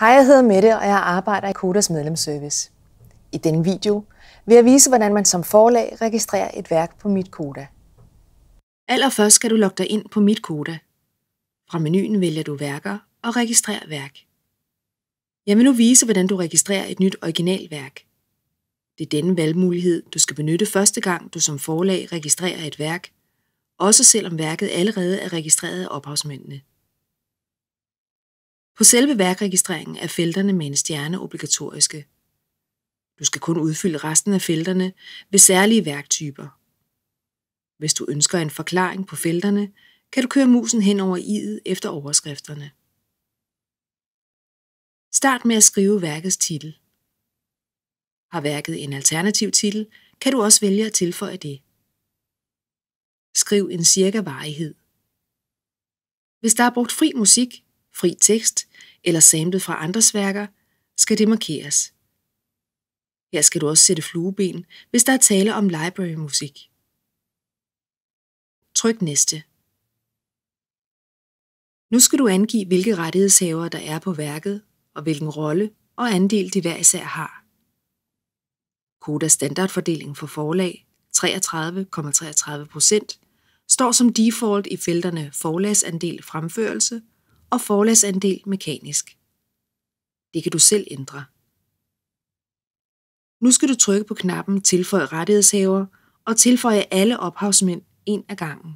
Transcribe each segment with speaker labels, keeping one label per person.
Speaker 1: Hej, jeg hedder Mette, og jeg arbejder i Kodas medlemsservice. I denne video vil jeg vise, hvordan man som forlag registrerer et værk på Mit Koda.
Speaker 2: Allerførst skal du logge dig ind på Mit Koda. Fra menuen vælger du værker og registrer værk. Jeg vil nu vise, hvordan du registrerer et nyt originalværk. Det er denne valgmulighed, du skal benytte første gang, du som forlag registrerer et værk, også selvom værket allerede er registreret af ophavsmændene. På selve værkregistreringen er felterne med en stjerne obligatoriske. Du skal kun udfylde resten af felterne ved særlige værktyper. Hvis du ønsker en forklaring på felterne, kan du køre musen hen over i'et efter overskrifterne. Start med at skrive værkets titel. Har værket en alternativ titel, kan du også vælge at tilføje det. Skriv en cirka varighed. Hvis der er brugt fri musik, fri tekst eller samlet fra andres værker, skal det markeres. Her skal du også sætte flueben, hvis der er tale om library-musik. Tryk næste. Nu skal du angive, hvilke rettighedshavere der er på værket, og hvilken rolle og andel de hver især har. Kodas standardfordeling for forlag 33,33% står som default i felterne forlagsandel fremførelse og forlagsandel mekanisk. Det kan du selv ændre. Nu skal du trykke på knappen Tilføj rettighedshaver og tilføje alle ophavsmænd en af gangen.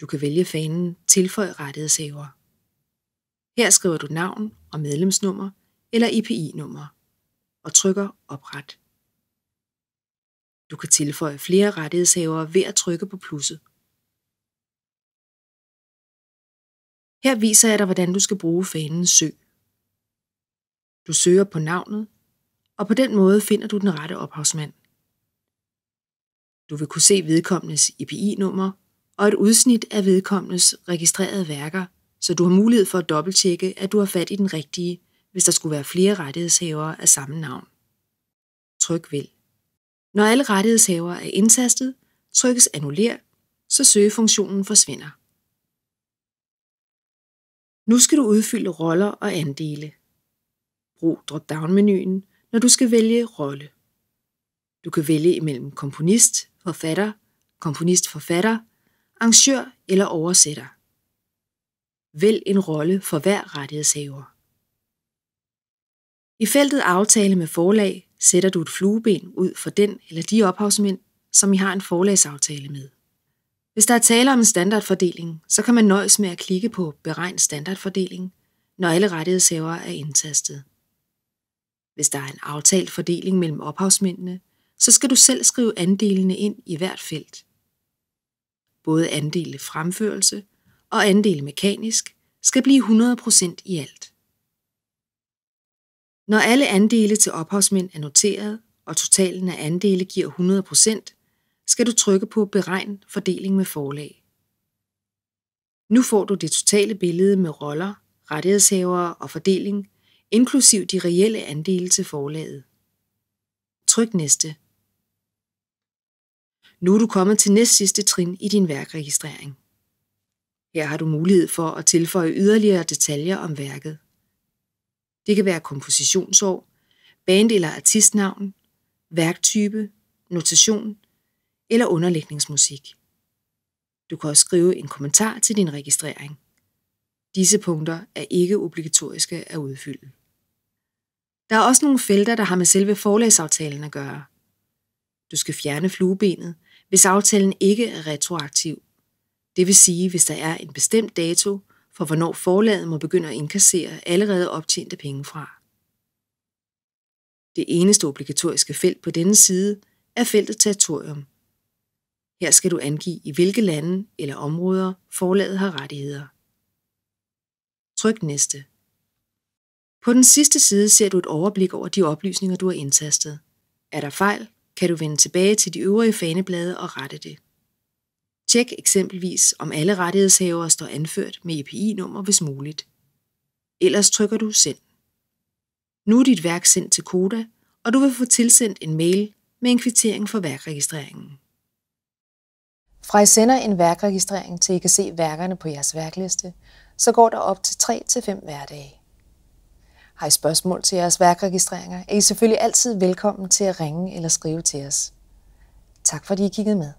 Speaker 2: Du kan vælge fanen Tilføj rettighedshaver. Her skriver du navn og medlemsnummer eller IPI-nummer og trykker Opret. Du kan tilføje flere rettighedshavere ved at trykke på plusset. Her viser jeg dig, hvordan du skal bruge fanen Søg. Du søger på navnet, og på den måde finder du den rette ophavsmand. Du vil kunne se vedkommendes IPI-nummer og et udsnit af vedkommendes registrerede værker, så du har mulighed for at dobbelttjekke, at du har fat i den rigtige, hvis der skulle være flere rettighedshavere af samme navn. Tryk vælg. Når alle rettighedshavere er indtastet, trykkes annullér, så søgefunktionen forsvinder. Nu skal du udfylde roller og andele. Brug drop-down-menuen, når du skal vælge rolle. Du kan vælge imellem komponist, forfatter, komponist-forfatter, arrangør eller oversætter. Vælg en rolle for hver rettighedshaver. I feltet Aftale med forlag sætter du et flueben ud for den eller de ophavsmænd, som I har en forlagsaftale med. Hvis der er tale om en standardfordeling, så kan man nøjes med at klikke på Beregn standardfordeling, når alle rettighedshavere er indtastet. Hvis der er en aftalt fordeling mellem ophavsmændene, så skal du selv skrive andelene ind i hvert felt. Både andele fremførelse og andele mekanisk skal blive 100% i alt. Når alle andele til ophavsmænd er noteret, og totalen af andele giver 100%, skal du trykke på Beregn fordeling med forlag. Nu får du det totale billede med roller, rettighedshavere og fordeling, inklusiv de reelle andele til forlaget. Tryk næste. Nu er du kommet til næstsidste trin i din værkregistrering. Her har du mulighed for at tilføje yderligere detaljer om værket. Det kan være kompositionsår, band- eller artistnavn, værktype, notation eller underlægningsmusik. Du kan også skrive en kommentar til din registrering. Disse punkter er ikke obligatoriske at udfylde. Der er også nogle felter, der har med selve forlægsaftalen at gøre. Du skal fjerne fluebenet, hvis aftalen ikke er retroaktiv. Det vil sige, hvis der er en bestemt dato for, hvornår forlaget må begynde at inkassere allerede optjente penge fra. Det eneste obligatoriske felt på denne side er feltet territorium. Her skal du angive, i hvilke lande eller områder forlaget har rettigheder. Tryk næste. På den sidste side ser du et overblik over de oplysninger, du har indtastet. Er der fejl, kan du vende tilbage til de øvrige faneblade og rette det. Tjek eksempelvis, om alle rettighedshavere står anført med EPI-nummer, hvis muligt. Ellers trykker du Send. Nu er dit værk sendt til Koda, og du vil få tilsendt en mail med en kvittering for værkregistreringen.
Speaker 1: Fra I sender en værkregistrering til I kan se værkerne på jeres værkliste, så går der op til 3-5 hverdage. Har I spørgsmål til jeres værkregistreringer, er I selvfølgelig altid velkommen til at ringe eller skrive til os. Tak fordi I kiggede med.